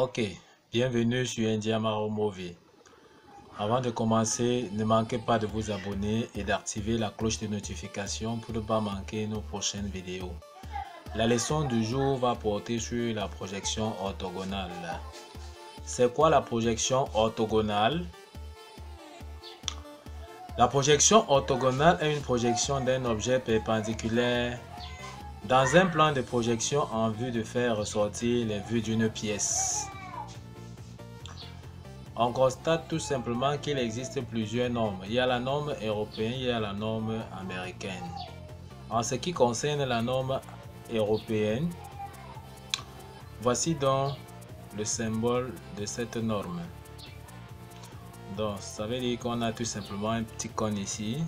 Ok, bienvenue sur Indiamaro Movie. Avant de commencer, ne manquez pas de vous abonner et d'activer la cloche de notification pour ne pas manquer nos prochaines vidéos. La leçon du jour va porter sur la projection orthogonale. C'est quoi la projection orthogonale? La projection orthogonale est une projection d'un objet perpendiculaire dans un plan de projection en vue de faire ressortir les vues d'une pièce. On constate tout simplement qu'il existe plusieurs normes. Il y a la norme européenne, il y a la norme américaine. En ce qui concerne la norme européenne, voici donc le symbole de cette norme. Donc, ça veut dire qu'on a tout simplement un petit cône ici,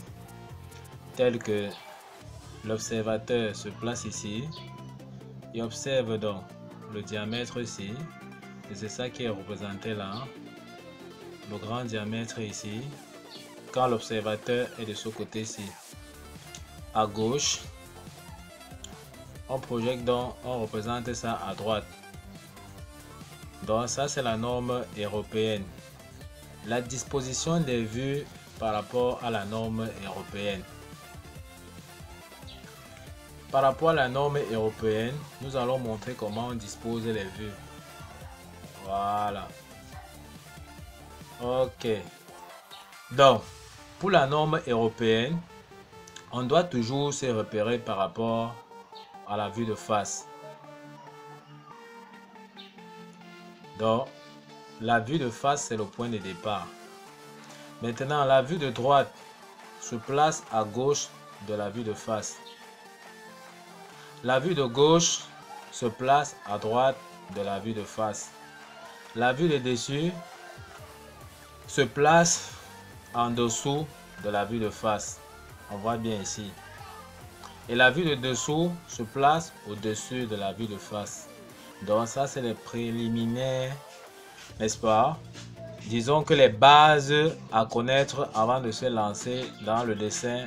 tel que l'observateur se place ici et observe donc le diamètre ici. Et c'est ça qui est représenté là. Le grand diamètre ici. Quand l'observateur est de ce côté-ci. À gauche, on projette donc, on représente ça à droite. Donc ça c'est la norme européenne. La disposition des vues par rapport à la norme européenne. Par rapport à la norme européenne, nous allons montrer comment on dispose les vues. Voilà. Ok. Donc, pour la norme européenne, on doit toujours se repérer par rapport à la vue de face. Donc, la vue de face, c'est le point de départ. Maintenant, la vue de droite se place à gauche de la vue de face. La vue de gauche se place à droite de la vue de face. La vue de dessus se place en dessous de la vue de face. On voit bien ici. Et la vue de dessous se place au-dessus de la vue de face. Donc ça, c'est les préliminaires, n'est-ce pas? Disons que les bases à connaître avant de se lancer dans le dessin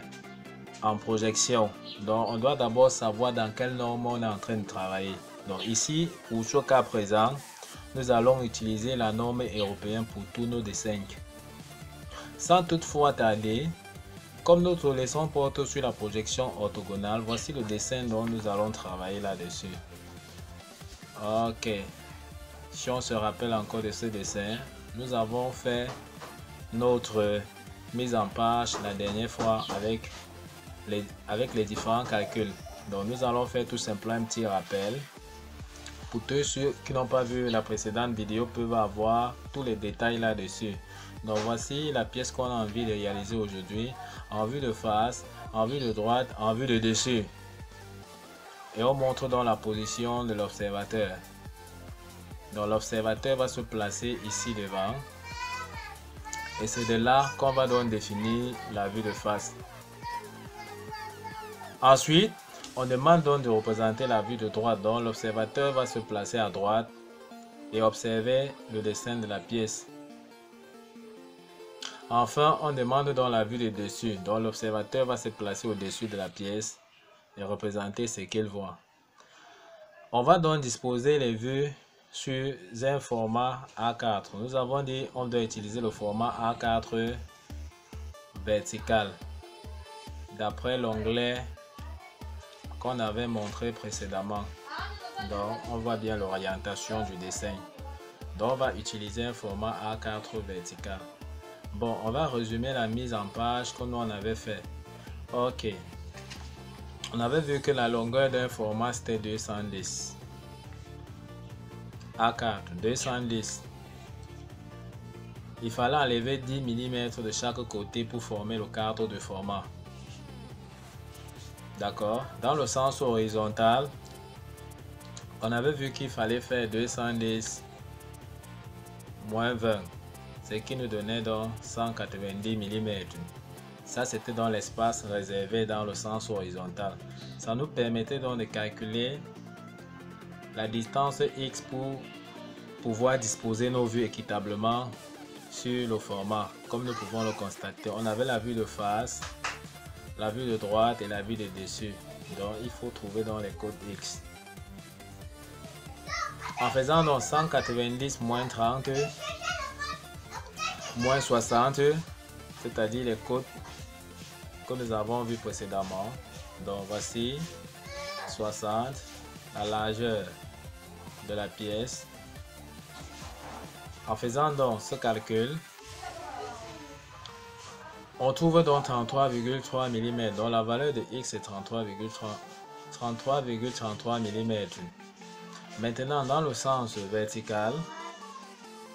en projection. Donc, on doit d'abord savoir dans quelle norme on est en train de travailler. Donc, ici, pour ce cas présent, nous allons utiliser la norme européenne pour tous nos dessins. Sans toutefois tarder, comme notre leçon porte sur la projection orthogonale, voici le dessin dont nous allons travailler là-dessus. Ok. Si on se rappelle encore de ce dessin, nous avons fait notre mise en page la dernière fois avec avec les différents calculs. Donc nous allons faire tout simplement un petit rappel. Pour tous ceux qui n'ont pas vu la précédente vidéo peuvent avoir tous les détails là-dessus. Donc voici la pièce qu'on a envie de réaliser aujourd'hui en vue de face, en vue de droite, en vue de dessus. Et on montre dans la position de l'observateur. Donc l'observateur va se placer ici devant. Et c'est de là qu'on va donc définir la vue de face. Ensuite, on demande donc de représenter la vue de droite. Donc l'observateur va se placer à droite et observer le dessin de la pièce. Enfin, on demande donc la vue de dessus. Donc l'observateur va se placer au-dessus de la pièce et représenter ce qu'il voit. On va donc disposer les vues sur un format A4. Nous avons dit on doit utiliser le format A4 vertical. D'après l'onglet qu'on avait montré précédemment. Donc, on voit bien l'orientation du dessin. Donc, on va utiliser un format A4 vertical. Bon, on va résumer la mise en page comme on avait fait. Ok. On avait vu que la longueur d'un format c'était 210. A4, 210. Il fallait enlever 10 mm de chaque côté pour former le cadre de format. D'accord Dans le sens horizontal, on avait vu qu'il fallait faire 210 moins 20, ce qui nous donnait donc 190 mm. Ça, c'était dans l'espace réservé dans le sens horizontal. Ça nous permettait donc de calculer la distance X pour pouvoir disposer nos vues équitablement sur le format. Comme nous pouvons le constater, on avait la vue de face, la vue de droite et la vue de dessus. Donc il faut trouver dans les codes X. En faisant donc 190 moins 30, moins 60, c'est-à-dire les côtes que nous avons vu précédemment. Donc voici 60, la largeur de la pièce. En faisant donc ce calcul, on trouve donc 33,3 mm, dont la valeur de x est 33,33 mm. Maintenant, dans le sens vertical,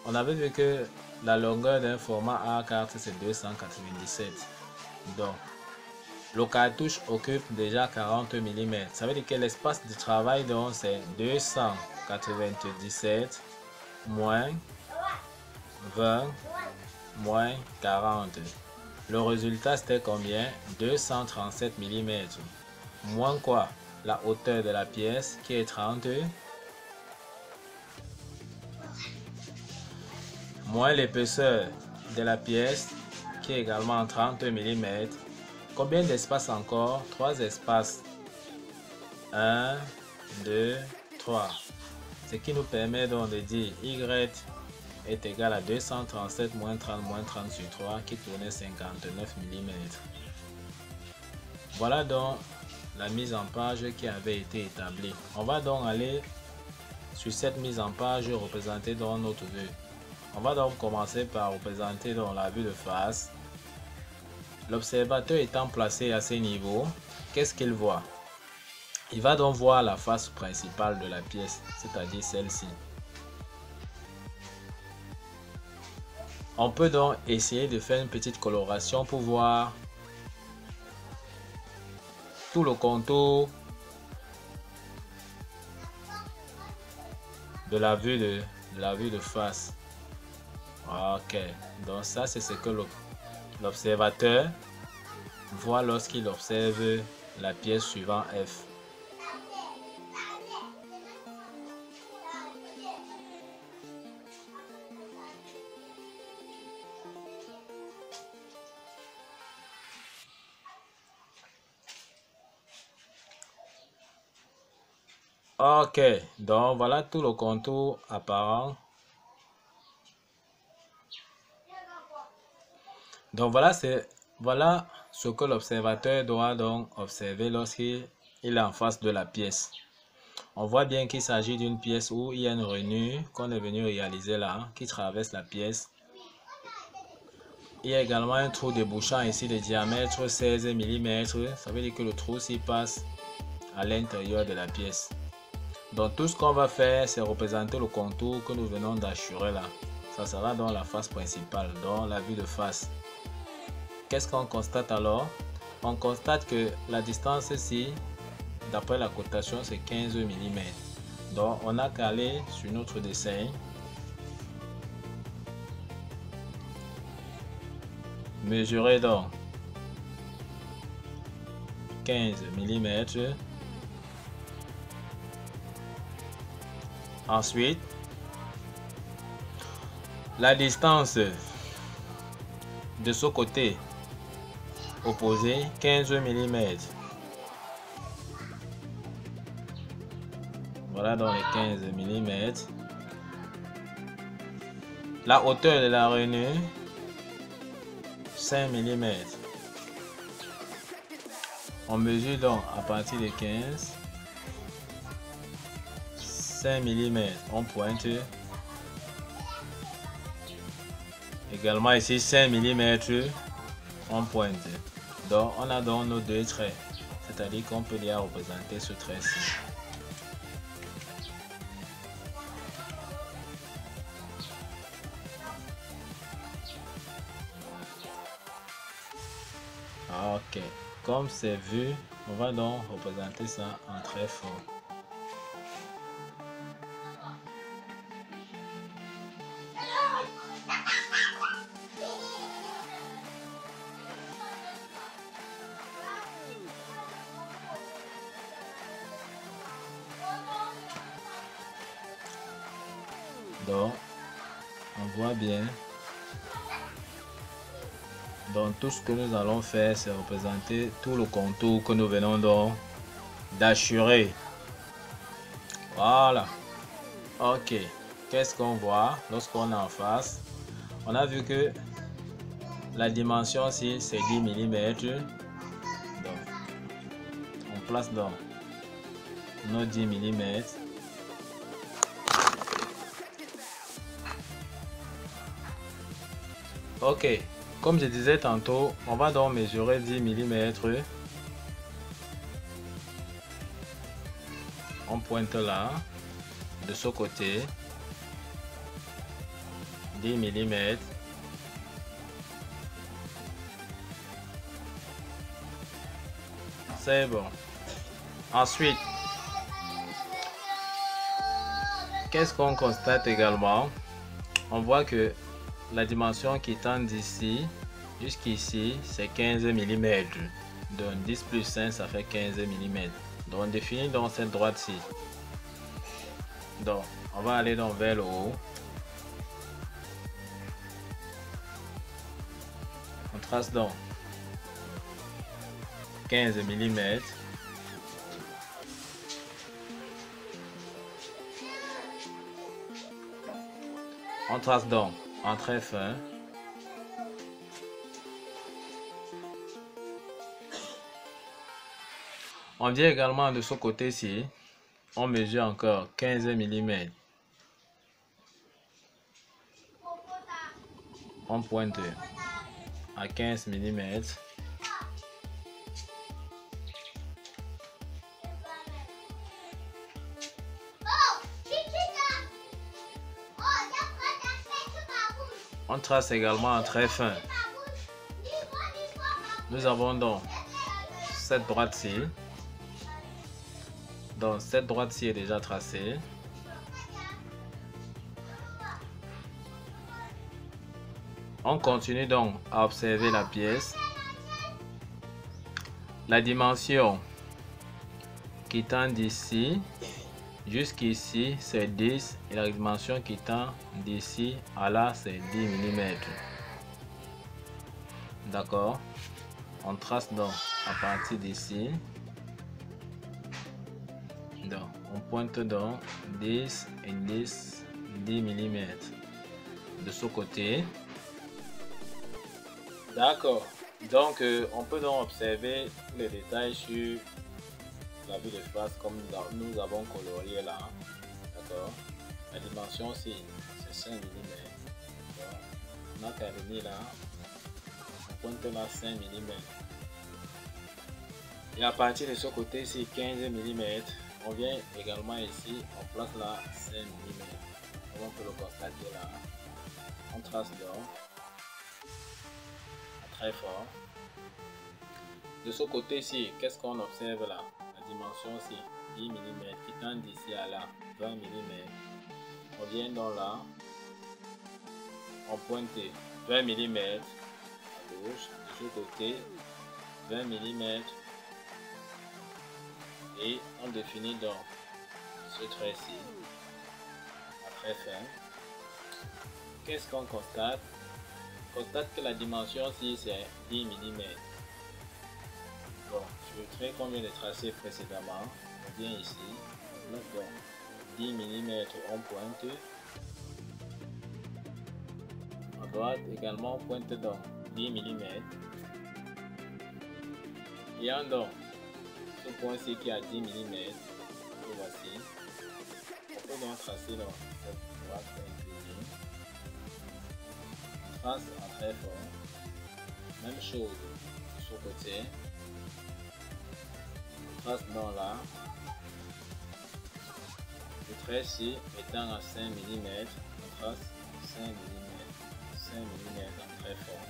on avait vu que la longueur d'un format A4 c'est 297. Donc, le cartouche occupe déjà 40 mm. Ça veut dire que l'espace de travail donc c'est 297 moins 20 moins 40. Le résultat c'était combien? 237 mm. Moins quoi? La hauteur de la pièce qui est 30. Moins l'épaisseur de la pièce qui est également 30 mm. Combien d'espaces encore? 3 espaces. 1, 2, 3. Ce qui nous permet donc de dire Y est égal à 237 moins 30 moins 30 sur 3 qui tournait 59 mm. Voilà donc la mise en page qui avait été établie. On va donc aller sur cette mise en page représentée dans notre vue. On va donc commencer par représenter dans la vue de face. L'observateur étant placé à ce niveau, qu'est-ce qu'il voit? Il va donc voir la face principale de la pièce, c'est-à-dire celle-ci. On peut donc essayer de faire une petite coloration pour voir tout le contour de la vue de, la vue de face. Ok, donc ça c'est ce que l'observateur voit lorsqu'il observe la pièce suivant F. Ok, donc voilà tout le contour apparent. Donc voilà, voilà ce que l'observateur doit donc observer lorsqu'il est en face de la pièce. On voit bien qu'il s'agit d'une pièce où il y a une rainure qu'on est venu réaliser là, qui traverse la pièce. Il y a également un trou débouchant ici de diamètre 16 mm. Ça veut dire que le trou s'y passe à l'intérieur de la pièce. Donc tout ce qu'on va faire, c'est représenter le contour que nous venons d'assurer là. Ça sera dans la face principale, dans la vue de face. Qu'est-ce qu'on constate alors? On constate que la distance ici, d'après la cotation, c'est 15 mm. Donc on a calé sur notre dessin. Mesurer donc 15 mm Ensuite, la distance de ce côté opposé 15 mm. Voilà dans les 15 mm. La hauteur de la rainure 5 mm. On mesure donc à partir de 15 5 mm on pointe. Également ici 5 mm on pointe. Donc on a donc nos deux traits. C'est à dire qu'on peut déjà représenter ce trait ci ok. Comme c'est vu on va donc représenter ça en très fort ce que nous allons faire, c'est représenter tout le contour que nous venons donc d'assurer. Voilà. Ok, qu'est-ce qu'on voit lorsqu'on est en face? On a vu que la dimension ici c'est 10 mm. Donc, on place donc nos 10 mm. Ok, comme je disais tantôt, on va donc mesurer 10 mm. On pointe là, de ce côté, 10 mm. C'est bon. Ensuite, qu'est-ce qu'on constate également? On voit que la dimension qui tend d'ici jusqu'ici, c'est 15 mm. Donc 10 plus 5, ça fait 15 mm. Donc on définit donc cette droite-ci. Donc on va aller donc vers le haut. On trace donc 15 mm. On trace donc en très fin. On vient également de ce côté-ci. On mesure encore 15 mm. On pointe à 15 mm. Trace également très fin. Nous avons donc cette droite-ci. Donc cette droite-ci est déjà tracée. On continue donc à observer la pièce. La dimension qui tend d'ici Jusqu'ici, c'est 10 et la dimension qui tend d'ici à là, c'est 10 mm. D'accord On trace donc à partir d'ici. Donc, on pointe donc 10 et 10, 10 mm de ce côté. D'accord. Donc, euh, on peut donc observer les détails sur la vue de face comme nous avons colorié là. D'accord La dimension c'est 5 mm. On a qu'à venir là. On pointe là 5 mm. Et à partir de ce côté c'est 15 mm. On vient également ici, on place là 5 mm. on peut le constater là. On trace donc. Très fort. De ce côté-ci, qu'est-ce qu'on observe là? Dimension aussi 10 mm qui tend d'ici à là 20 mm on vient donc là on pointe 20 mm à gauche de ce côté 20 mm et on définit donc ce trait-ci. À très fin qu'est-ce qu'on constate? On constate que la dimension ici c'est 10 mm Bon, je trait qu'on vient de tracer précédemment. On vient ici. Donc, 10 mm on pointe. À droite également on pointe donc 10 mm. Et en donc, ce point-ci qui a 10 mm, voici. On peut donc tracer donc cette droite inclinée. Trace en très. Même chose sur le côté trace dans là. Le trait ici étant à 5 mm, on trace 5 mm, 5 mm très fort.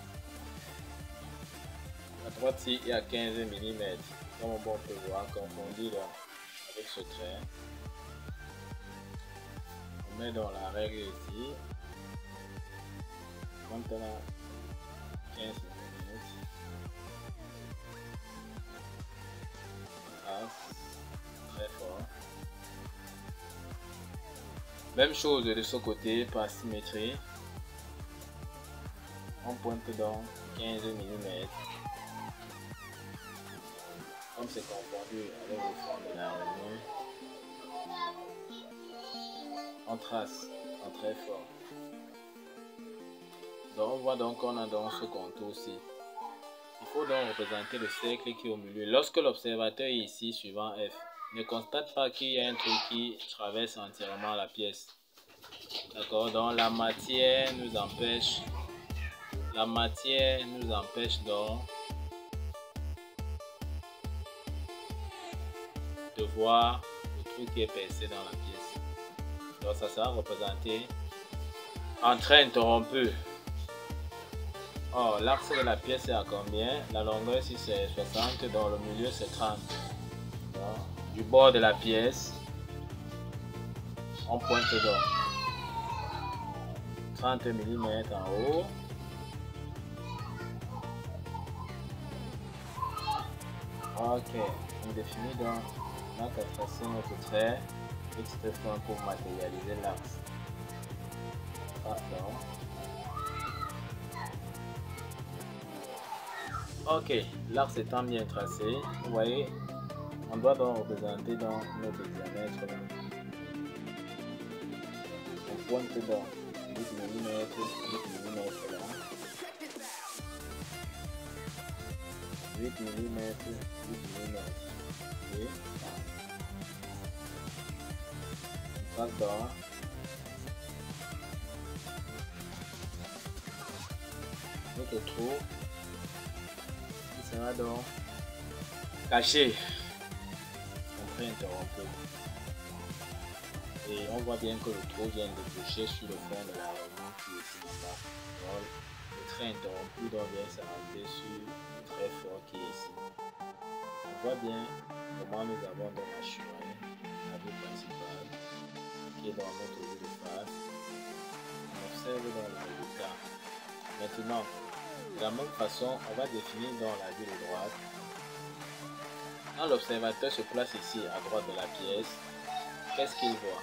La droite ici est à 15 mm, comme on peut voir, confondu là, avec ce trait. On met dans la règle ici. Maintenant, 15 mm. Même chose de ce côté par symétrie. On pointe donc 15 mm. Comme c'est confondu avec le fond de la réunion. on trace en très fort. Donc on voit donc qu'on a dans ce contour aussi. Il faut donc représenter le cercle qui est au milieu. Lorsque l'observateur est ici, suivant F, ne constate pas qu'il y a un truc qui traverse entièrement la pièce. D'accord Donc la matière nous empêche, la matière nous empêche donc de voir le truc qui est percé dans la pièce. Donc ça sera représenté en train interrompu. Oh, l'axe de la pièce est à combien? La longueur ici c'est 60, dans le milieu c'est 30. Du bord de la pièce, on pointe donc 30 mm en haut. Ok, on définit donc, on a tracer notre trait, X pour matérialiser l'axe. Ok, l'axe étant bien tracé, vous voyez, on doit donc représenter dans notre diamètre. On pointe donc 8 mm, 8 mm là. 8 mm, 8 mm. Et on passe dans notre trou sera donc caché. Interrompre. Et on voit bien que le trou vient de toucher sur le fond de la réunion qui est ici. Donc, le trait interrompu doit bien s'arrêter sur le trait fort qui est ici. On voit bien comment nous avons donc assuré la vue principale qui est dans notre vue de face. On observe dans le résultat. Maintenant, de la même façon, on va définir dans la vue de droite. Quand l'observateur se place ici à droite de la pièce, qu'est-ce qu'il voit?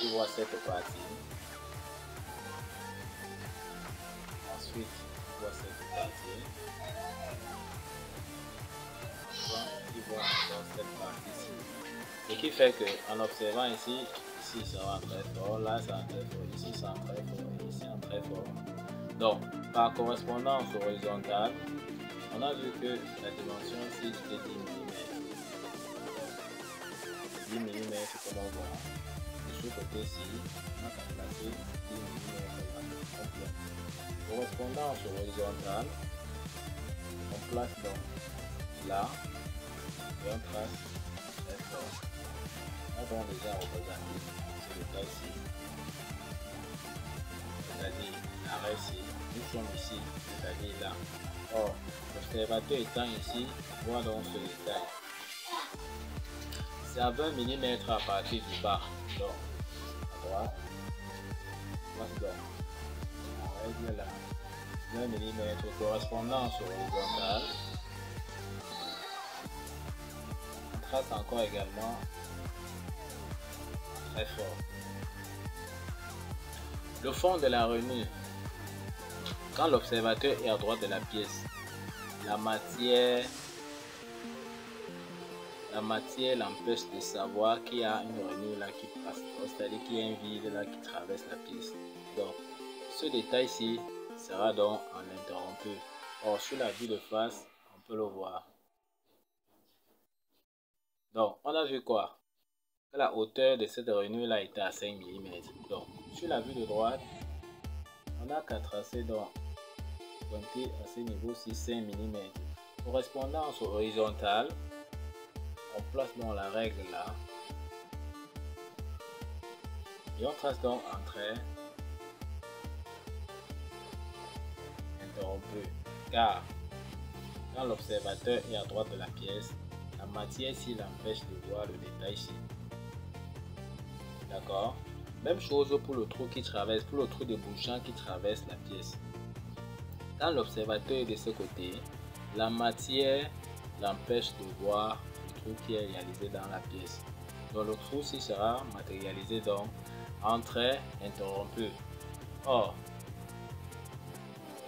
Il voit cette partie. Ensuite, il voit cette partie. Il voit encore cette partie Ce qui fait que en observant ici, ici ça va très fort, là ça va très fort, ici ça va très fort, ici ça très fort. Donc, par correspondance horizontale, on a vu que la dimension ici c'était 10 mm. 10 mm comme on voit. De ce côté-ci, on a placé 10 mm Correspondance horizontale, on place donc là et on trace fort. On va déjà représenter ce cas ici. C'est-à-dire l'arrêt ici nous sommes ici, c'est-à-dire là. Or, l'observateur étant ici, voit donc ce détail. C'est à 20 mm à partir du bas. Donc, à droite, donc. La règle là. 20 mm correspondance horizontale. On trace encore également très fort. Le fond de la renue quand l'observateur est à droite de la pièce, la matière la matière l'empêche de savoir qu'il y a une rainure là qui passe, c'est-à-dire qu'il y a un vide là qui traverse la pièce. Donc, ce détail-ci sera donc en interrompu. Or, sur la vue de face, on peut le voir. Donc, on a vu quoi? La hauteur de cette rainure là était à 5 mm. Donc, sur la vue de droite, on a qu'à tracer donc à ce niveau-ci 5 mm. Correspondance horizontale, on place donc la règle là. Et on trace donc un trait interrompu. Car quand l'observateur est à droite de la pièce, la matière ici l'empêche de voir le détail ici. D'accord? Même chose pour le trou qui traverse, pour le trou de bouchon qui traverse la pièce. Quand l'observateur est de ce côté, la matière l'empêche de voir trou qui est réalisé dans la pièce. Donc le trou ci sera matérialisé donc en trait interrompu. Or,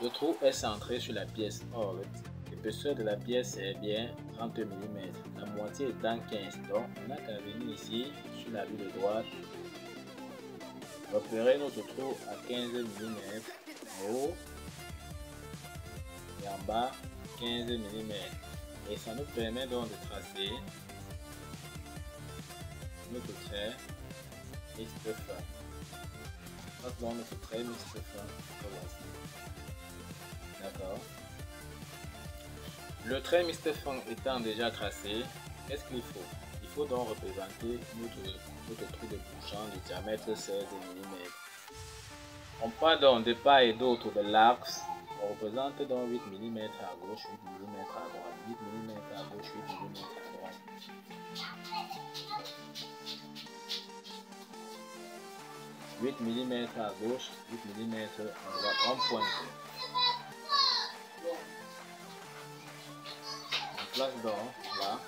le trou est centré sur la pièce. Or, l'épaisseur de la pièce est bien 30 mm. La moitié étant 15. Donc, on a qu'à venir ici sur la vue de droite repérer notre trou à 15 mm en haut et en bas 15 mm et ça nous permet donc de tracer notre trait mixte fin. Donc notre trait voici. D'accord Le trait mixte fin étant déjà tracé, qu'est-ce qu'il faut? Il faut donc représenter notre, notre trou de bouchon de diamètre 16 mm. On part donc de part et d'autre de l'axe on représente donc 8 mm à gauche, 8 mm à droite, 8 mm à gauche, 8 mm à droite. 8 mm à gauche, 8 mm à droite, on pointe. On place donc là.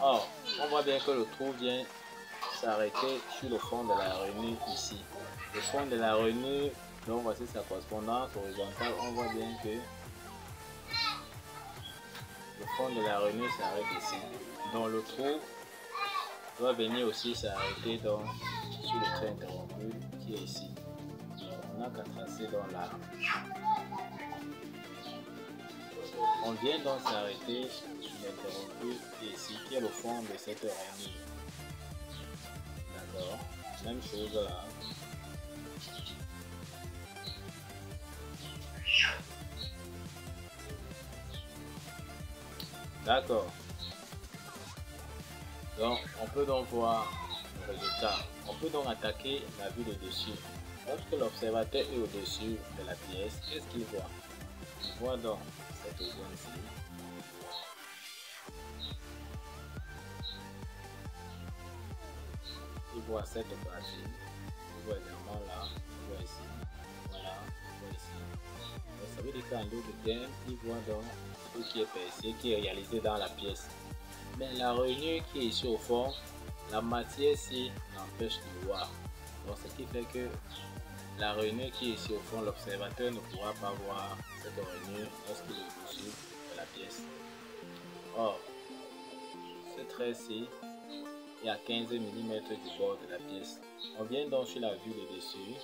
Or, on voit bien que le trou vient s'arrêter sur le fond de la rainure ici. Le fond de la rainure donc voici sa correspondance horizontale. On voit bien que le fond de la rainure s'arrête ici. Donc le trou doit venir aussi s'arrêter sur le trait interrompu qui est ici. on n'a qu'à tracer dans là. On vient donc s'arrêter sur l'interrompu qui est ici, qui est le fond de cette rainure. D'accord Même chose là. D'accord. Donc, on peut donc voir le résultat. On peut donc attaquer la vue de dessus. Lorsque l'observateur est au-dessus de la pièce, qu'est-ce qu'il voit? Il voit donc cette zone ici. Il voit cette partie. Il voit également là. Il voit ici. Ça veut dire qu'en de gain, il voit donc qui est percé, qui est réalisé dans la pièce. Mais la réunion qui est ici au fond, la matière ici n'empêche de voir. Donc ce qui fait que la réunion qui est ici au fond, l'observateur ne pourra pas voir cette réunion lorsqu'il est au-dessus de la pièce. Or, ce trait-ci est à 15 mm du bord de la pièce. On vient donc sur la vue de dessus.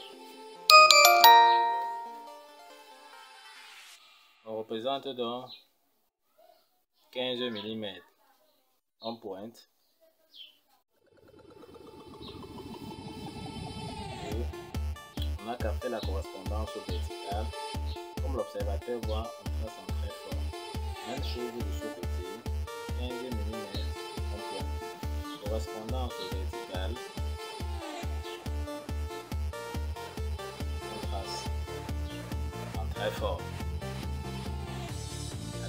Représente donc 15 mm en pointe. on a capté la correspondance verticale. Comme l'observateur voit, on trace en très fort. Même chose de ce côté, 15 mm en pointe. Correspondance verticale. On trace en très fort.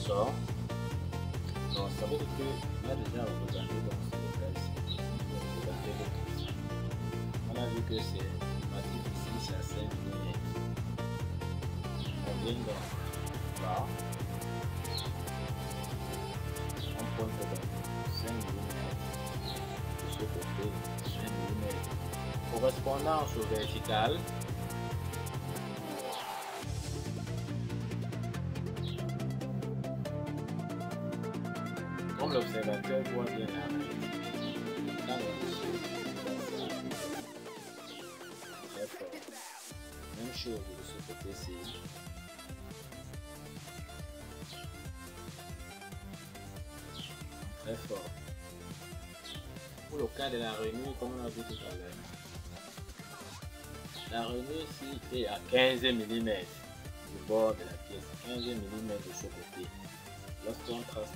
Donc ça veut dire qu'on a déjà détail ici. On a vu que c'est parti ici, c'est à 5 mm. On vient donc là. On pointe donc 5 mm. De ce côté, 5 mm. Correspondance au vertical. L'observateur voit bien la. Même chose de ce côté-ci. Très fort. Pour le cas de la réunion, comme on a vu tout à l'heure, la réunion ici est à 15 mm du bord de la pièce, 15 mm de ce côté. Lorsqu'on trace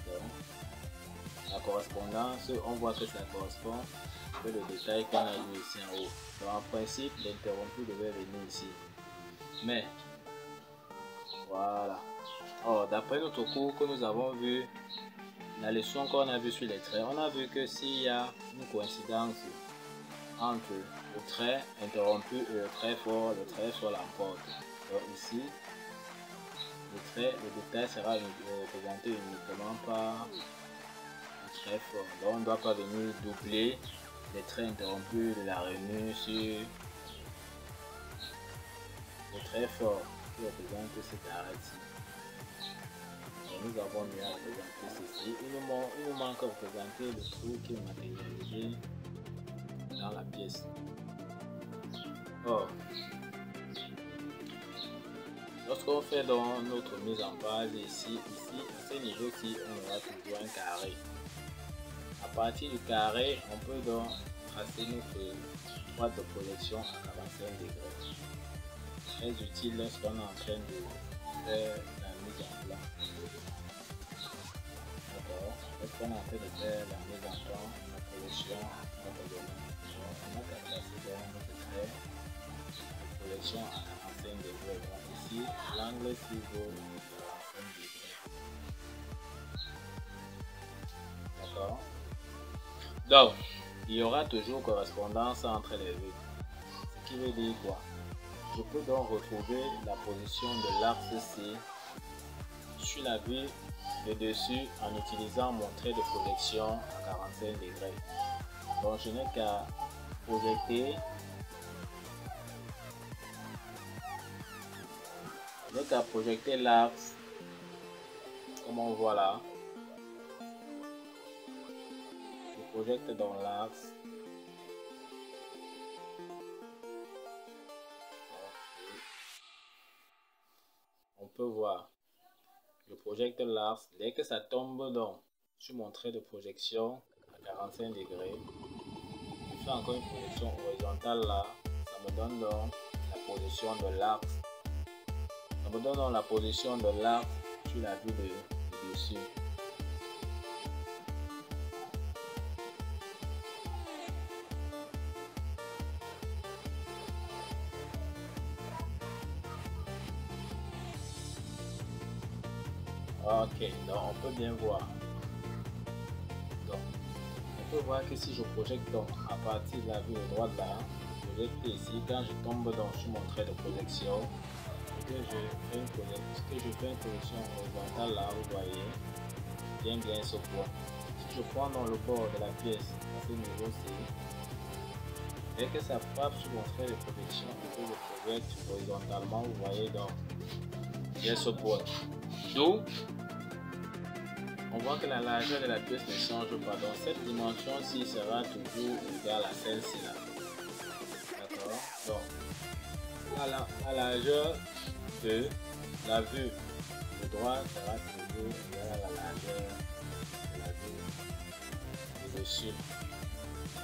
correspondance, on voit que ça correspond le détail qu'on a vu ici en haut. Donc en principe, l'interrompu devait venir ici. Mais, voilà. Or, d'après notre cours que nous avons vu, la leçon qu'on a vu sur les traits, on a vu que s'il y a une coïncidence entre le trait interrompu et le trait fort, le trait fort l'emporte. Donc ici, le trait, le détail sera représenté uniquement par très fort. Donc on ne doit pas venir doubler les traits interrompus de la rainure sur le très fort qui représente cet arrêt-ci. Nous avons mieux à représenter ceci. Il nous, manque, il nous manque représenter le trou qui est matérialisé dans la pièce. Or, lorsqu'on fait dans notre mise en page ici, ici, à ce niveau-ci, on aura toujours un carré. Partir du carré, on peut donc tracer notre droite de projection à 45 degrés. Très utile lorsqu'on est en train de faire la mise en plan. D'accord Lorsqu'on est en train de faire la mise en plan, la projection, notre domaine. On a qu'à notre trait de projection à 45 degrés. Donc ici, l'angle s'il vaut 45 degrés. D'accord donc, il y aura toujours correspondance entre les vues. Ce qui veut dire quoi? Je peux donc retrouver la position de l'axe C sur la vue de dessus en utilisant mon trait de projection à 45 degrés. Donc, je n'ai qu'à projeter je n'ai qu'à projeter l'axe comme on voit là projette dans l'axe. On peut voir. Je projette l'axe. Dès que ça tombe dans, sur mon trait de projection à 45 degrés, je fais encore une projection horizontale là. Ça me donne donc la position de l'axe. Ça me donne donc la position de l'axe sur la vue de dessus. Ok, donc on peut bien voir. Donc, on peut voir que si je projette donc à partir de la vue droite là, je projette ici, quand je tombe donc sur mon trait de projection, que je fais une projection, que je fais une horizontale là, vous voyez, bien bien ce point. Si je prends dans le bord de la pièce à ce niveau-ci, dès que ça frappe sur mon trait de projection, je le projette horizontalement, vous voyez donc, bien ce point. D'où on voit que la largeur de la pièce ne change pas. Donc cette dimension-ci sera toujours égale à celle-ci. D'accord Donc la, largeur de la vue de droite sera toujours égale à la largeur de la vue de dessus.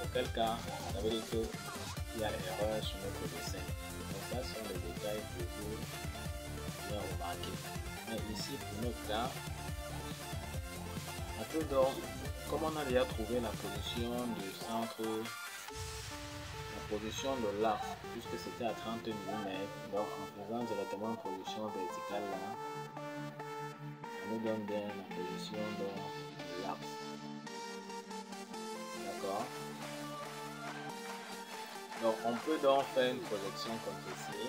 Auquel cas, ça veut dire qu'il y a l'erreur sur notre dessin. Donc ça sont les détails toujours bien remarqués. Mais ici, pour notre cas, on peut donc, comme on a déjà trouvé la position du centre, la position de l'axe, puisque c'était à 30 mm, donc en faisant directement une position verticale là, ça nous donne bien la position de l'axe. D'accord Donc on peut donc faire une projection comme ceci.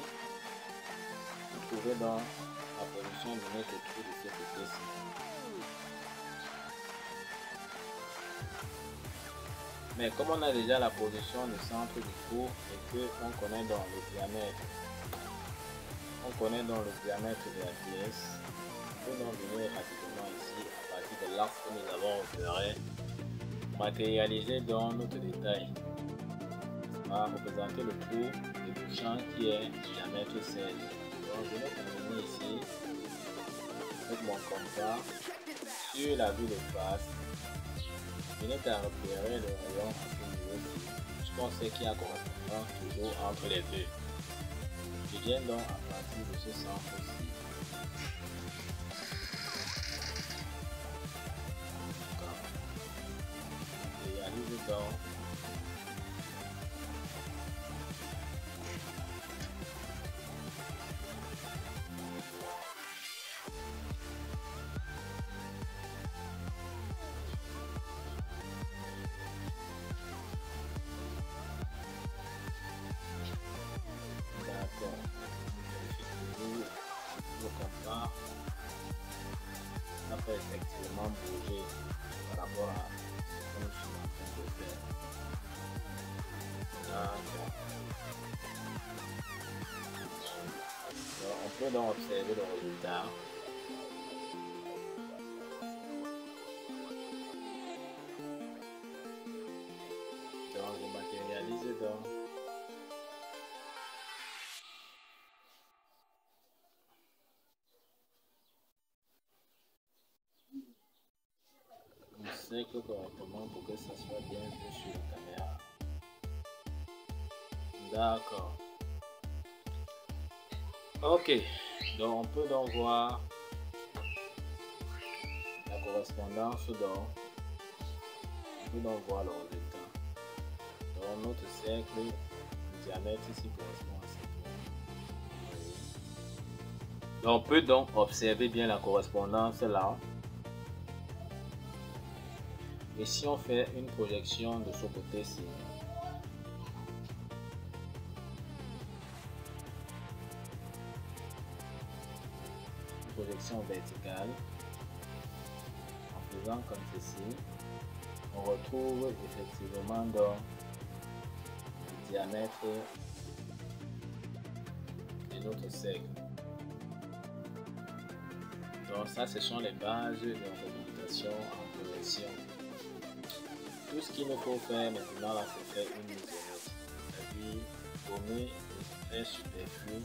Vous trouvez donc la position de notre trou de ce côté-ci. Mais comme on a déjà la position du centre du trou et que on connaît dans le diamètre, on connaît dans le diamètre de la pièce, on peut donc venir rapidement ici à partir de l'arc que nous avons opéré, matérialiser dans notre détail. va représenter le trou du champ qui est diamètre 16. Donc je vais terminer ici avec mon compas sur la vue de face je n'ai qu'à repérer le rayon à niveau-ci, puisqu'on sait qu'il y a correspondance toujours entre les deux. Je viens donc à partir de ce centre-ci. Et réalise donc effectivement bouger par rapport à ce que je suis en train de faire. On peut donc observer le résultat. Donc, je matérialise donc cercle correctement pour que ça soit bien vu sur la caméra. D'accord. Ok, donc on peut donc voir la correspondance dans on peut donc voir le résultat. Donc notre cercle, le diamètre ici correspond à cette Donc on peut donc observer bien la correspondance là. Et si on fait une projection de ce côté-ci, projection verticale, en faisant comme ceci, on retrouve effectivement dans le diamètre de notre cercle. Donc ça, ce sont les bases de l'orientation en projection. Tout ce qu'il nous faut faire maintenant, là, c'est faire une mesure. C'est-à-dire gommer les traits superflus.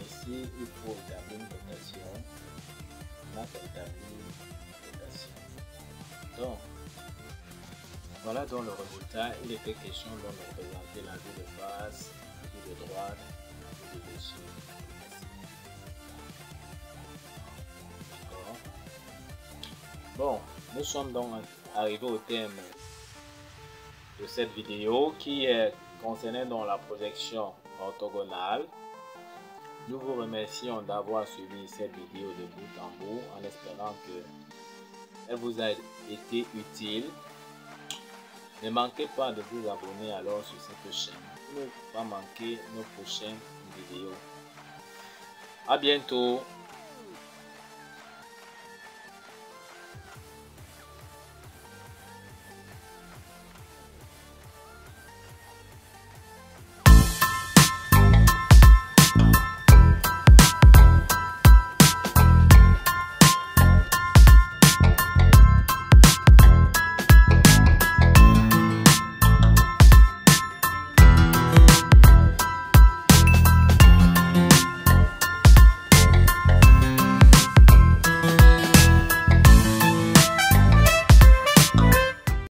Ici, il faut établir une rotation. On a. Donc, voilà donc le résultat. Il était question de représenter la vue de face, la vue de droite, la vue de dessus. Bon, nous sommes donc arrivés au thème de cette vidéo qui est concernée dans la projection orthogonale. Nous vous remercions d'avoir suivi cette vidéo de bout en bout en espérant que elle vous a été utile. Ne manquez pas de vous abonner alors sur cette chaîne pour ne pas manquer nos prochaines vidéos. À bientôt